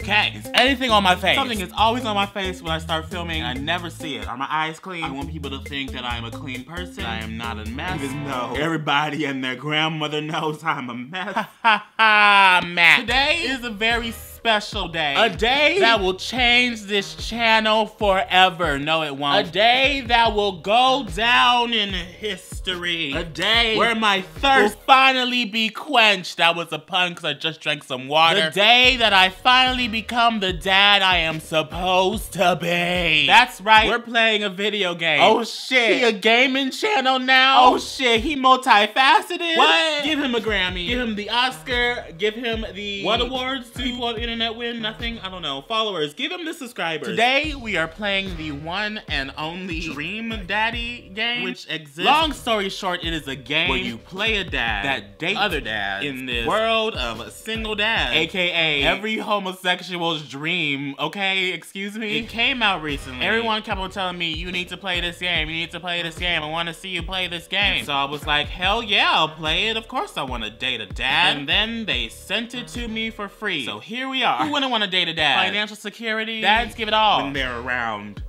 Okay, is anything on my face? Something is always on my face when I start filming. I never see it. Are my eyes clean? I want people to think that I am a clean person. I am not a mess. Even though everybody and their grandmother knows I'm a mess. Ha ha ha, Mac. Today is a very special day. A day that will change this channel forever. No, it won't. A day that will go down in history. A day where my thirst will finally be quenched. That was a pun because I just drank some water. The day that I finally become the dad I am supposed to be. That's right. We're playing a video game. Oh shit. He a gaming channel now? Oh shit. He multifaceted. What? Give him a Grammy. Give him the Oscar. Give him the what awards people on the internet win? Nothing? I don't know. Followers. Give him the subscribers. Today we are playing the one and only Dream Daddy game, which exists. Long story short, it is a game where you play a dad that dates other dads in this world of a single dad, aka every homosexual's dream. Okay, excuse me. It came out recently. Everyone kept on telling me, "You need to play this game. You need to play this game. I want to see you play this game." So I was like, "Hell yeah, I'll play it. Of course I want to date a dad." And then they sent it to me for free. So here we are. Who wouldn't want to date a dad? Financial security. Dads give it all when they're around.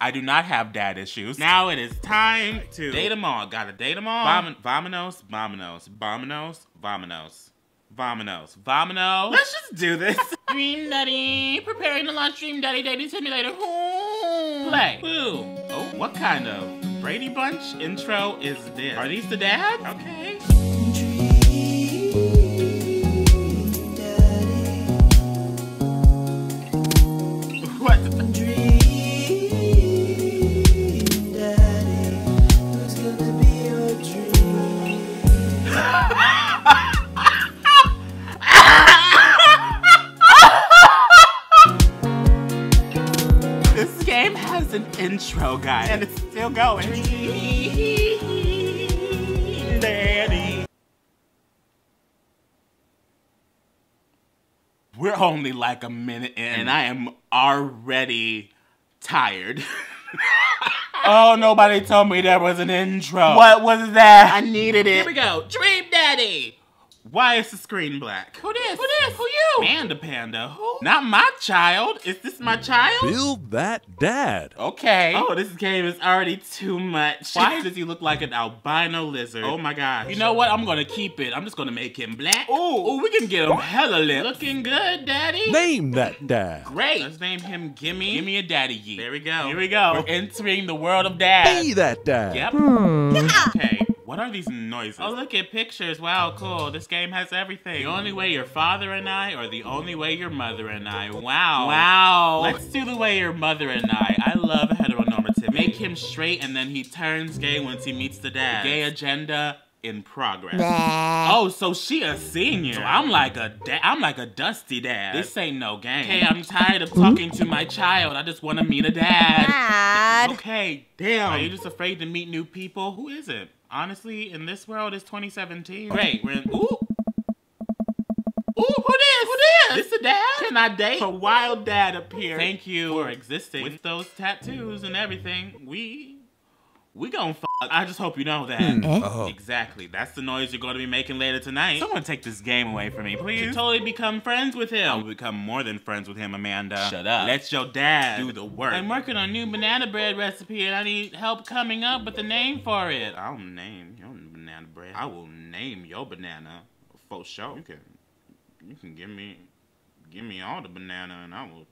I do not have dad issues. Now it is time to date them all. Gotta date them all. Vom vominos, vominos, vominos, vominos. Vominos. Vomino. Let's just do this. Dream Daddy. Preparing to launch Dream Daddy Dating Simulator. Ooh. Play. Ooh. Oh, what kind of Brady Bunch intro is this? Are these the dads? Okay. Intro, guys. And it's still going. Daddy. We're only like a minute in, and I am already tired. oh, nobody told me there was an intro. What was that? I needed it. Here we go. Dream Daddy. Why is the screen black? Who this? Who this? Who you? Panda Panda. Who? Not my child. Is this my child? Build that dad. Okay. Oh, this game is already too much. Why does he look like an albino lizard? Oh my gosh. You know what? I'm gonna keep it. I'm just gonna make him black. Ooh, Ooh we can get him hella lit. Looking good, daddy. Name that dad. Great. Let's name him Gimme. Gimme a daddy yeet. There we go. Here we go. We're entering the world of dad. Be that dad. Yep. Hmm. Okay. What are these noises? Oh, look at pictures. Wow, cool. This game has everything. The only way your father and I, or the only way your mother and I. Wow. Wow. Let's do the way your mother and I. I love heteronormativity. Make him straight and then he turns gay once he meets the dad. The gay agenda in progress. Oh, so she a senior. So I'm like a I'm like a dusty dad. This ain't no game. Hey, I'm tired of talking to my child. I just want to meet a dad. Dad. Okay, damn. Are you just afraid to meet new people? Who is it? Honestly, in this world, it's 2017. Great, we're in, ooh. Ooh, who this? Who this? This a dad? Can I date? A wild dad appear. Thank you for existing. With those tattoos and everything, we we gon' fuck. I just hope you know that. Mm. Oh. Exactly. That's the noise you're gonna be making later tonight. Someone take this game away from me, please. You totally become friends with him. I will become more than friends with him, Amanda. Shut up. Let your dad do the work. I'm working on a new banana bread recipe and I need help coming up with the name for it. I'll name your banana bread. I will name your banana for sure. You can you can give me give me all the banana and I will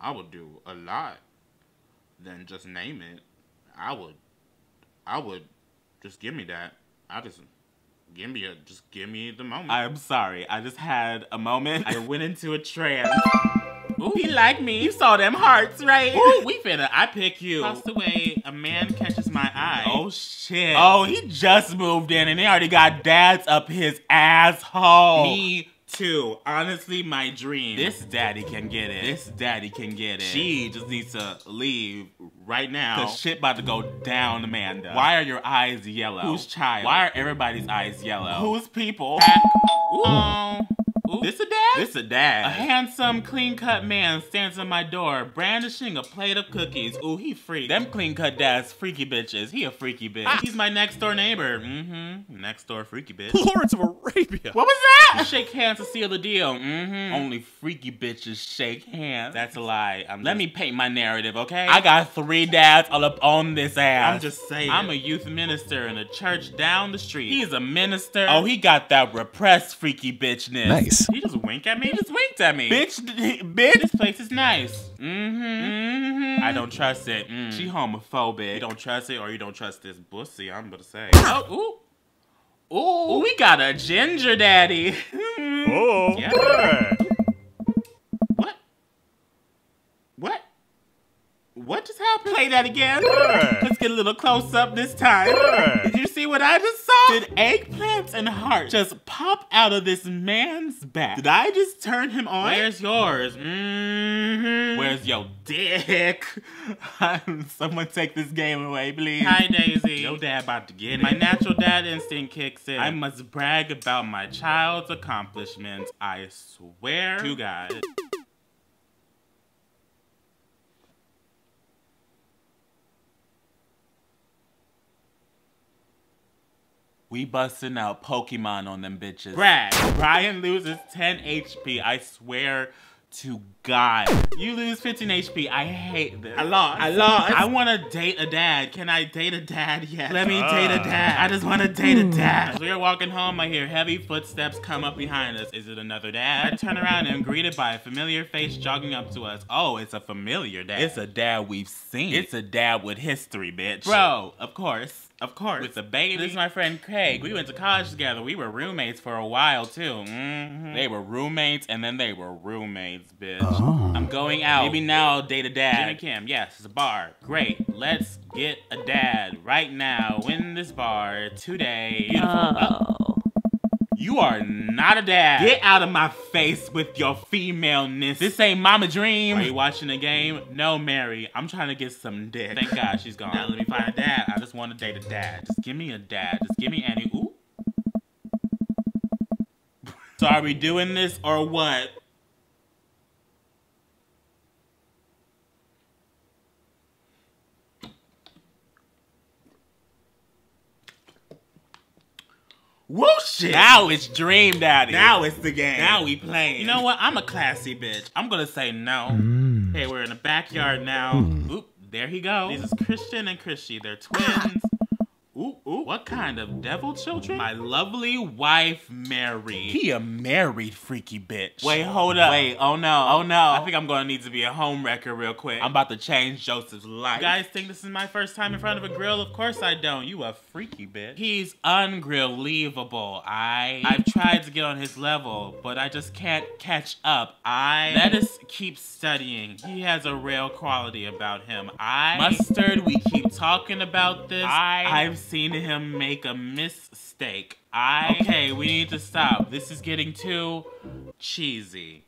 I will do a lot than just name it. I would I would just give me that. I just give me a just give me the moment. I'm sorry. I just had a moment. I went into a trance. Ooh, he like me. You saw them hearts, right? Ooh, we finna. I pick you. Across the way, a man catches my eye. Oh shit. Oh, he just moved in and they already got dads up his asshole. Me Two, honestly, my dream. This daddy can get it. This daddy can get it. She just needs to leave right now. Cause shit about to go down, Amanda. Why are your eyes yellow? Whose child? Why are everybody's eyes yellow? Whose people? Ooh. Oh. Ooh. this a dad? This a dad. A handsome, clean-cut man stands at my door, brandishing a plate of cookies. Ooh, he freak. Them clean-cut dads, freaky bitches. He a freaky bitch. Ah. He's my next-door neighbor. Mm-hmm. Next-door freaky bitch. Lawrence of Arabia. What was that? You shake hands to seal the deal. Mm-hmm. Only freaky bitches shake hands. That's a lie. I'm Let me paint my narrative, okay? I got three dads all up on this ass. I'm just saying. I'm a youth minister in a church down the street. He's a minister. Oh, he got that repressed freaky bitchness. Nice. He just winked at me. He just winked at me. Bitch, bitch. This place is nice. Mm-hmm. Mm-hmm. I don't trust it. Mm. She homophobic. You don't trust it or you don't trust this pussy, I'm gonna say. Oh, ooh. Ooh, we got a ginger daddy. oh. Yeah. What What? What just happened? Play that again. Let's get a little close up this time. Did you see what I just saw? Did eggplants and hearts just pop out of this man's back? Did I just turn him on? Where's yours? Mm-hmm. Where's your dick? Someone take this game away, please. Hi, Daisy. Your dad about to get it. My natural dad instinct kicks in. I must brag about my child's accomplishments. I swear to God. We busting out Pokemon on them bitches. Brad, Brian loses 10 HP. I swear to God. You lose 15 HP. I hate this. I lost. I lost. I want to date a dad. Can I date a dad yet? Let me uh. date a dad. I just want to date a dad. As we are walking home, I hear heavy footsteps come up behind us. Is it another dad? I turn around and am greeted by a familiar face jogging up to us. Oh, it's a familiar dad. It's a dad we've seen. It's a dad with history, bitch. Bro, of course. Of course. With the baby. This is my friend Craig. We went to college together. We were roommates for a while, too. Mm -hmm. They were roommates, and then they were roommates, bitch. Oh. I'm going out. Maybe now I'll date a dad. Jimmy Kim, yes, it's a bar. Great. Let's get a dad right now in this bar today. Beautiful. Oh. You are not a dad. Get out of my face with your femaleness. This ain't Mama Dream. Are you watching the game? No, Mary. I'm trying to get some dick. Thank God she's gone. Now let me find a dad. I just want to date a dad. Just give me a dad. Just give me any. Ooh. so are we doing this or what? Woo shit. Now it's Dream Daddy. Now it's the game. Now we playing. You know what? I'm a classy bitch. I'm gonna say no. Mm. Hey, we're in the backyard now. Mm. Oop, there he goes. This is Christian and Christy. They're twins. Ooh, ooh, what kind of devil children? My lovely wife, Mary. He a married freaky bitch. Wait, hold up. Wait, oh no, oh no. I think I'm gonna need to be a home wrecker real quick. I'm about to change Joseph's life. You guys think this is my first time in front of a grill? Of course I don't. You a freaky bitch. He's ungrill-leavable. I, I've tried to get on his level, but I just can't catch up. I, let us keep studying. He has a real quality about him. I, Mustard, we keep talking about this. I, I've seen him make a mistake. I okay, we need to stop. This is getting too cheesy.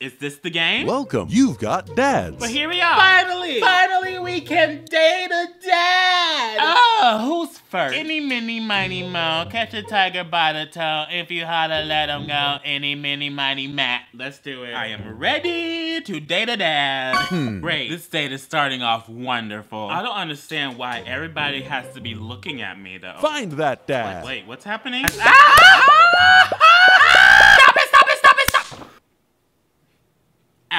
Is this the game? Welcome. You've got dads. But here we are. Finally! Finally, we can date a dad! Oh, who's first? Any, mini, mighty, mo. Catch a tiger by the toe. If you holler, let him go. Any, mini, mighty, Matt. Let's do it. I am ready to date a dad. Hmm. Great. This date is starting off wonderful. I don't understand why everybody has to be looking at me, though. Find that dad. Wait, wait what's happening? Ah!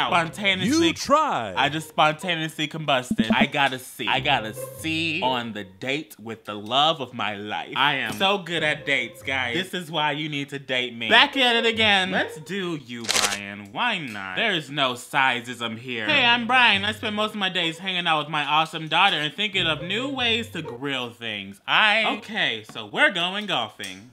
Out. Spontaneously. You try. I just spontaneously combusted. I got a C. I got a C on the date with the love of my life. I am so good at dates, guys. This is why you need to date me. Back at it again. Let's do you, Brian. Why not? There's no sizism here. Hey, I'm Brian. I spend most of my days hanging out with my awesome daughter and thinking of new ways to grill things. I... Okay, so we're going golfing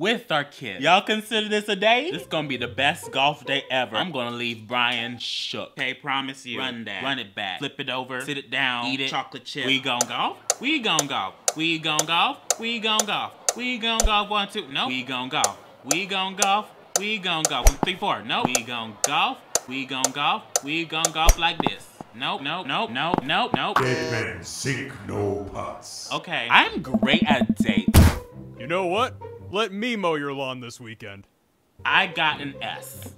with our kids. Y'all consider this a day? This gonna be the best golf day ever. I'm gonna leave Brian shook. Okay, promise you. Run that. Run it back. Flip it over. Sit it down. Eat it. Chocolate chip. We gon' golf. We gon' golf. We gon' golf. We gon' golf. We gon' golf. One, two. No. We gon' golf. We gon' golf. We gon' golf. One, three, four. No. We gon' golf. We gon' golf. We gon' golf like this. Nope, nope, nope, nope, nope, nope. Dead men sink no putts. Okay, I'm great at dates. You know what? Let me mow your lawn this weekend. I got an S.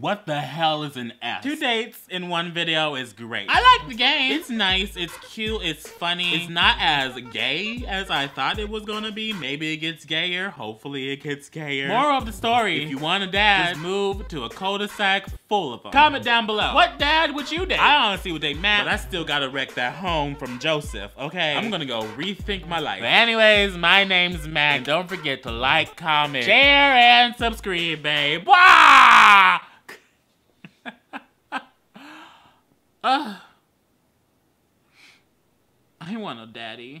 What the hell is an S? Two dates in one video is great. I like the game. It's nice, it's cute, it's funny. It's not as gay as I thought it was gonna be. Maybe it gets gayer. Hopefully it gets gayer. Moral of the story, if you want a dad, just move to a cul-de-sac full of them. Comment down below. What dad would you date? I honestly would date Matt, but I still gotta wreck that home from Joseph, okay? I'm gonna go rethink my life. But anyways, my name's Mac. And don't forget to like, comment, share, and subscribe, babe. Wah! Uh, I want a daddy.